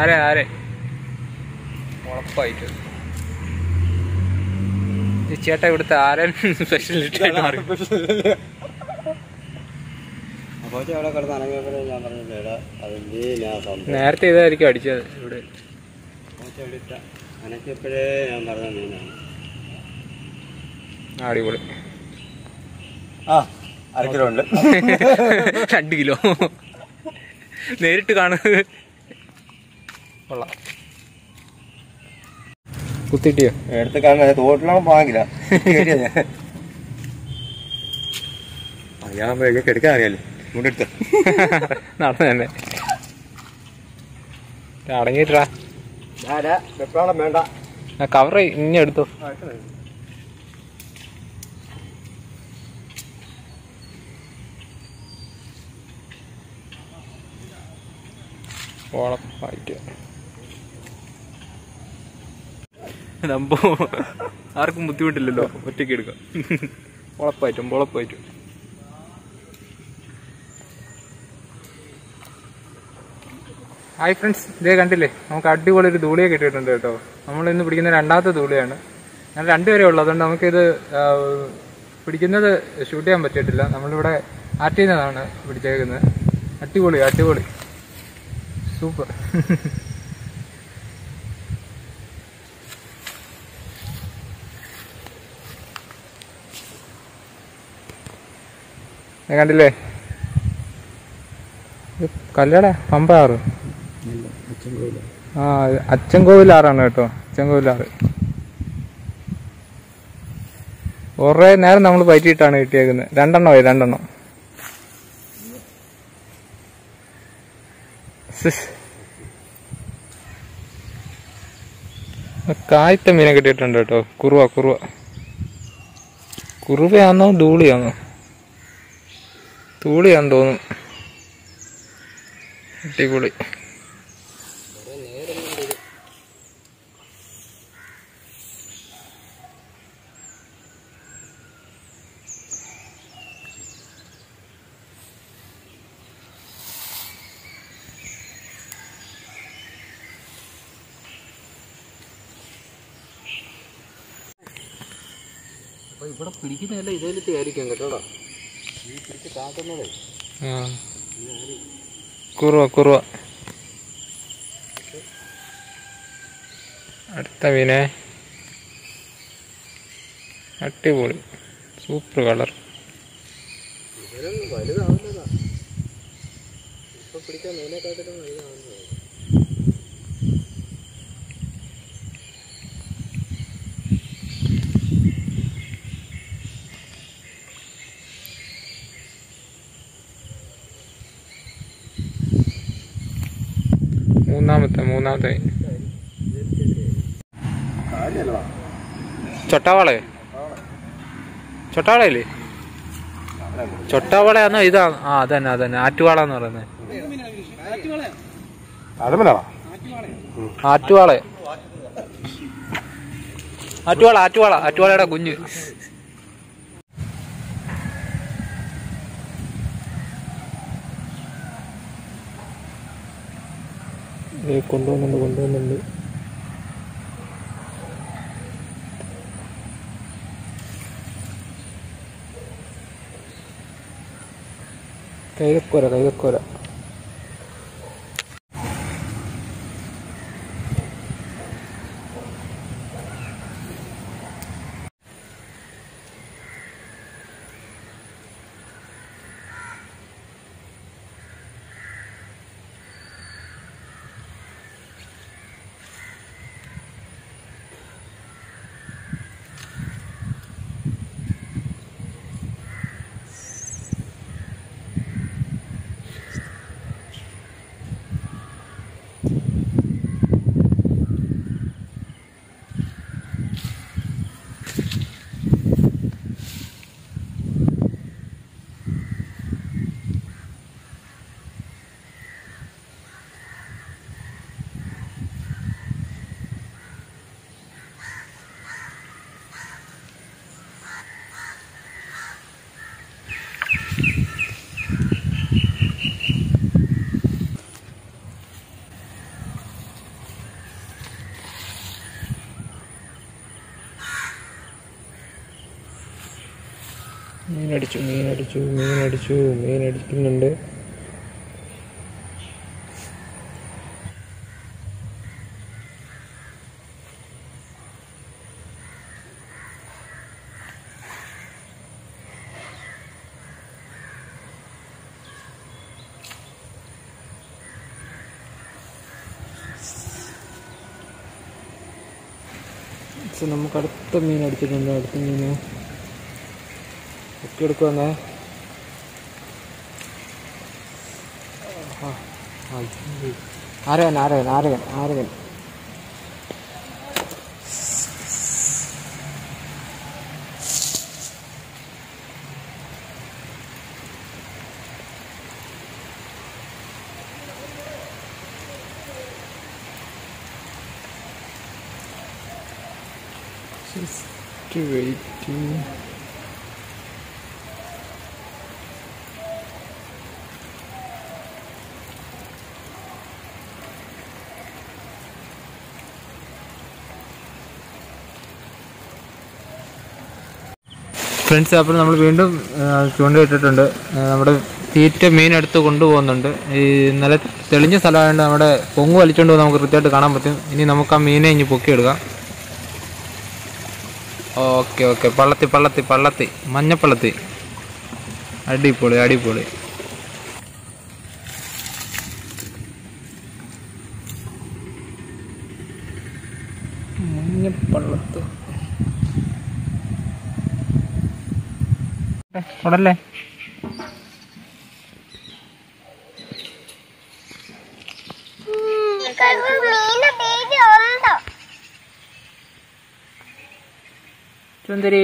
ആരെ ആരെ? ഉറപ്പായിട്ട്. ഈ ചേട്ടാ ഇവിടുത്തെ ആരൻ സ്പെഷ്യലിറ്റി ആയിട്ട് മാറി നേരത്തെ ഇതായിരിക്കും അടിച്ചത് ഇവിടെ. അടിപൊളി. ആ അര കിലോ ഉണ്ട്. രണ്ട് കിലോ. നേരിട്ട് കാണുന്നത്. കൊള്ളാം. കുത്തിട്ടിയോ? എടുത്ത് കാണാൻ തോട്ടിലാണ് ഞാൻ? അറിയാകുമ്പോഴേക്ക് എടുക്കാൻ അറിയാലോ. ഇവിടെ എടുത്ത. നടന്നു തന്നെ. അടങ്ങിയിട്ടാ വെപ്രാളം വേണ്ട. കവർ ഇനി എടുത്തോ. ഉറപ്പായിട്ട് നമ്പോ ആർക്കും ബുദ്ധിമുട്ടില്ലല്ലോ. ഒറ്റയ്ക്ക് എടുക്കാം. ഉളപ്പായിട്ടും ഉളപ്പായിട്ടും ഹായ് ഫ്രണ്ട്സ് ഇതേ കണ്ടില്ലേ? നമുക്ക് അടിപൊളി ഒരു ധൂളിയെ കിട്ടിയിട്ടുണ്ട് കേട്ടോ. നമ്മൾ ഇന്ന് പിടിക്കുന്ന രണ്ടാമത്തെ ധൂളിയാണ്. ഞാൻ രണ്ടുപേരേ ഉള്ളൂ അതുകൊണ്ട് നമുക്കിത് പിടിക്കുന്നത് ഷൂട്ട് ചെയ്യാൻ പറ്റിയിട്ടില്ല. നമ്മളിവിടെ ആറ്റിൽ നിന്നാണ് പിടിച്ചേക്കുന്നത്. അടിപൊളി അടിപൊളി. സൂപ്പർ കണ്ടില്ലേ? കല്ലട കല്ലട പമ്പാറ് ആ അച്ചൻകോവിൽ ആറാണ് കേട്ടോ അച്ചൻകോവിലാറ് കുറേ നേരം നമ്മൾ പറ്റിയിട്ടാണ് കിട്ടിയേക്കുന്നത് രണ്ടെണ്ണമായി രണ്ടെണ്ണം. കായ്ത്ത മീനെ കിട്ടിയിട്ടുണ്ട് കേട്ടോ. കുറുവ കുറുവ. കുറുവയാണോ ധൂളിയാണോ തൂളിയാന്ന് തോന്നുന്നു. അടിപൊളി. അപ്പൊ ഇവിടെ പിടിക്കുന്നതല്ല ഇതേലത്തെ ആയിരിക്കും കേട്ടോടാ ഈ പിടിച്ച് കാക്കുന്നതേ കുറുവ കുറുവ. അടുത്ത മീനെ. അടിപൊളി. Super colour. വലുതാവുന്നതാ. ഇപ്പൊ പിടിക്കാൻ മീനെക്കാട്ടിലും വലുതാവുന്നതാ. മൂന്നാമത്തെ മൂന്നാമത്തെ. ചൊട്ടാവളയില്ലേ ചൊട്ടാവാളെ? ചൊട്ടാവാളയല്ലേ? ഇതാ? ആ അതന്നെ അതന്നെ. ആറ്റുവാള എന്ന് പറയുന്നത് ആറ്റുവാള. ആറ്റുവാള ആറ്റുവാള ആറ്റുവാളയുടെ കുഞ്ഞ്. കൊണ്ടുവന്നുണ്ട് കൊണ്ടുവന്നുണ്ട്. കൈതക്കോര കൈകക്കോര മീനടിച്ചു മീനടിച്ചു മീനടിച്ചു മീനടിക്കുന്നുണ്ട്. നമുക്ക് അടുത്ത മീൻ അടിച്ചിട്ടുണ്ട് അടുത്ത മീന്. ഒക്കെ എടുക്കുവന്നേ ആരകൻ ആരകൻ ആരകൻ ആരകൻ Just waiting. ഫ്രണ്ട്സ് അപ്പോൾ നമ്മൾ വീണ്ടും ചൂണ്ടയിട്ടിട്ടുണ്ട് നമ്മുടെ തീറ്റ മീൻ എടുത്ത് കൊണ്ടുപോകുന്നുണ്ട്. ഈ നല്ല തെളിഞ്ഞ സ്ഥലമായതുകൊണ്ട് നമ്മുടെ പൊങ്ങ് വലിച്ചുകൊണ്ട് നമുക്ക് കൃത്യമായിട്ട് കാണാൻ പറ്റും. ഇനി നമുക്ക് ആ മീനെ ഇനി പൊക്കിയെടുക്കാം. Okay okay. പള്ളത്തി പള്ളത്തി പള്ളത്തി. മഞ്ഞപ്പള്ളത്തി. അടിപൊളി അടിപൊളി. മഞ്ഞപ്പള്ളത്ത്. ഉടല്ലേ? സുന്ദരി